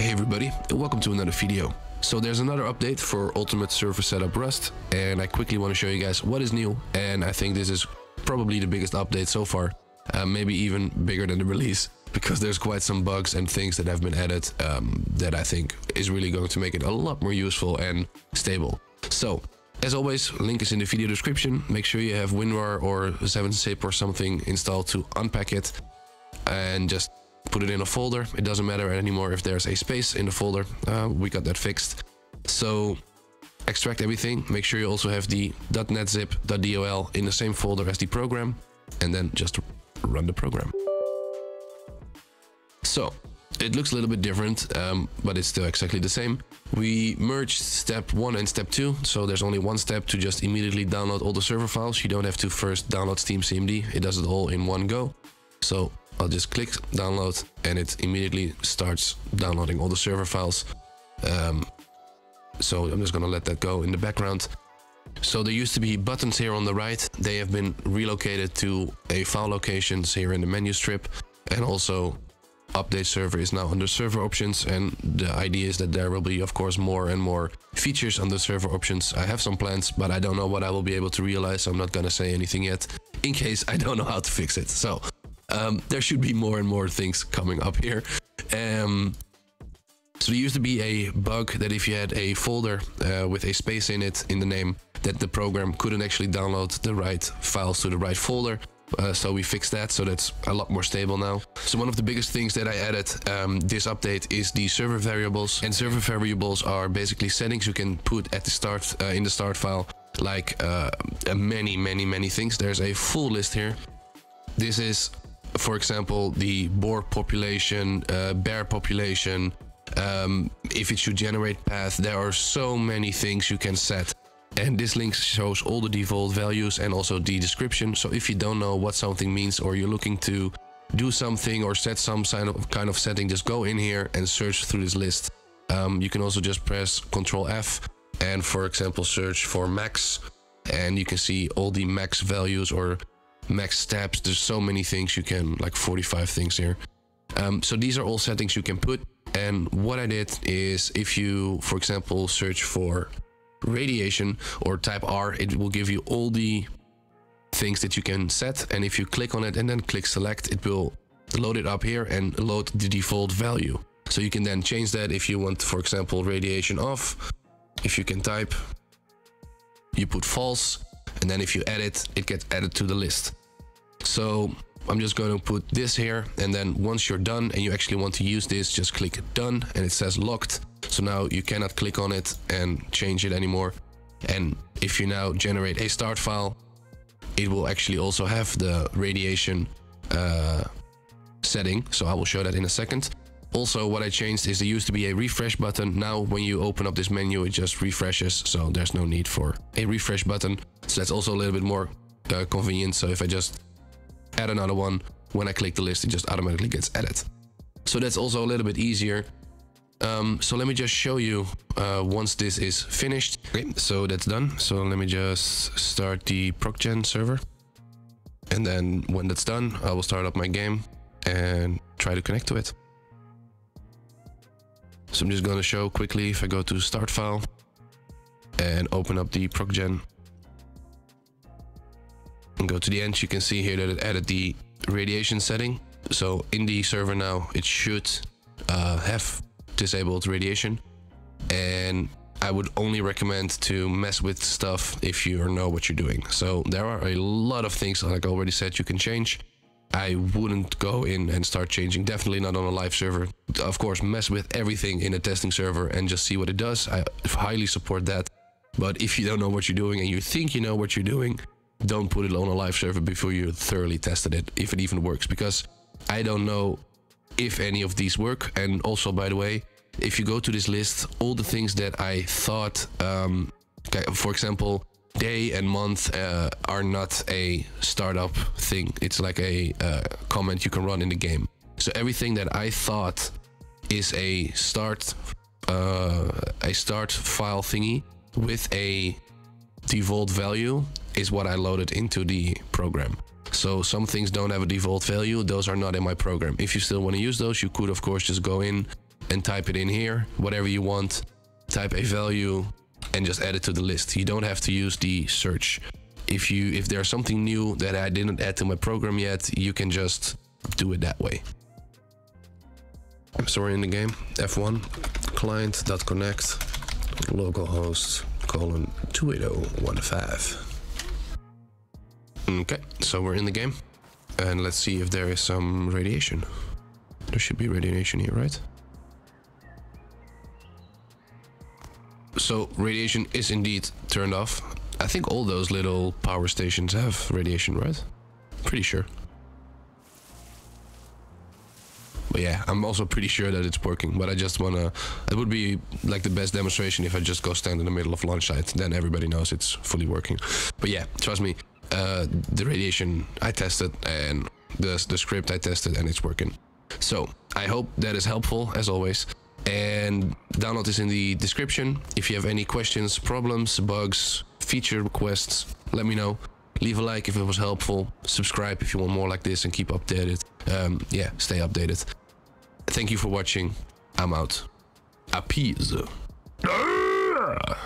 Hey everybody, and welcome to another video. So there's another update for Ultimate Server Setup Rust, and I quickly want to show you guys what is new, and I think this is probably the biggest update so far, uh, maybe even bigger than the release, because there's quite some bugs and things that have been added um, that I think is really going to make it a lot more useful and stable. So, as always, link is in the video description. Make sure you have WinRAR or 7zip or something installed to unpack it, and just put it in a folder. It doesn't matter anymore if there's a space in the folder. Uh, we got that fixed. So extract everything. Make sure you also have the DotNetZip.dll in the same folder as the program, and then just run the program. So it looks a little bit different, um, but it's still exactly the same. We merged step one and step two, so there's only one step to just immediately download all the server files. You don't have to first download Steam CMD. It does it all in one go. So I'll just click download and it immediately starts downloading all the server files. Um, so I'm just gonna let that go in the background. So there used to be buttons here on the right. They have been relocated to a file locations here in the menu strip. And also update server is now under server options. And the idea is that there will be, of course, more and more features under server options. I have some plans, but I don't know what I will be able to realize. So I'm not gonna say anything yet in case I don't know how to fix it. So um, there should be more and more things coming up here. Um, so there used to be a bug that if you had a folder uh, with a space in it in the name, that the program couldn't actually download the right files to the right folder. Uh, so we fixed that, so that's a lot more stable now. So one of the biggest things that I added um, this update is the server variables. And server variables are basically settings you can put at the start uh, in the start file, like uh, many, many, many things. There's a full list here. This is for example, the boar population, uh, bear population, um, if it should generate path, there are so many things you can set. And this link shows all the default values and also the description. So if you don't know what something means or you're looking to do something or set some kind of setting, just go in here and search through this list. Um, you can also just press Control F and for example search for max and you can see all the max values or max steps. There's so many things you can, like 45 things here. Um, so these are all settings you can put. And what I did is if you, for example, search for radiation or type R, it will give you all the things that you can set. And if you click on it and then click select, it will load it up here and load the default value. So you can then change that if you want, for example, radiation off. If you can type, you put false, and then if you edit, it gets added to the list. So I'm just going to put this here and then once you're done and you actually want to use this, just click done and it says locked. So now you cannot click on it and change it anymore. And if you now generate a start file, it will actually also have the radiation uh, setting. So I will show that in a second. Also, what I changed is there used to be a refresh button. Now, when you open up this menu, it just refreshes. So there's no need for a refresh button. So that's also a little bit more uh, convenient. So if I just add another one. When I click the list, it just automatically gets added. So that's also a little bit easier. Um, so let me just show you uh, once this is finished. Okay, so that's done. So let me just start the ProcGen server. And then when that's done, I will start up my game and try to connect to it. So I'm just going to show quickly if I go to start file and open up the ProcGen go to the end, you can see here that it added the radiation setting. So in the server now, it should uh, have disabled radiation. And I would only recommend to mess with stuff if you know what you're doing. So there are a lot of things, like I already said, you can change. I wouldn't go in and start changing, definitely not on a live server. Of course, mess with everything in a testing server and just see what it does. I highly support that. But if you don't know what you're doing and you think you know what you're doing, don't put it on a live server before you thoroughly tested it, if it even works, because I don't know if any of these work. And also, by the way, if you go to this list, all the things that I thought, um, for example, day and month uh, are not a startup thing. It's like a uh, comment you can run in the game. So everything that I thought is a start, uh, a start file thingy with a default value is what I loaded into the program. So some things don't have a default value. Those are not in my program. If you still want to use those, you could of course just go in and type it in here, whatever you want. Type a value and just add it to the list. You don't have to use the search. If you if there's something new that I didn't add to my program yet, you can just do it that way. I'm sorry in the game. F1 client.connect localhost colon 28015. Okay, so we're in the game. And let's see if there is some radiation. There should be radiation here, right? So radiation is indeed turned off. I think all those little power stations have radiation, right? Pretty sure. But yeah, I'm also pretty sure that it's working. But I just wanna. It would be like the best demonstration if I just go stand in the middle of launch site. Then everybody knows it's fully working. But yeah, trust me. Uh, the radiation I tested and the the script I tested and it's working. So I hope that is helpful as always. And download is in the description. If you have any questions, problems, bugs, feature requests, let me know. Leave a like if it was helpful. Subscribe if you want more like this and keep updated. Um, yeah, stay updated. Thank you for watching. I'm out. Appease. Ah!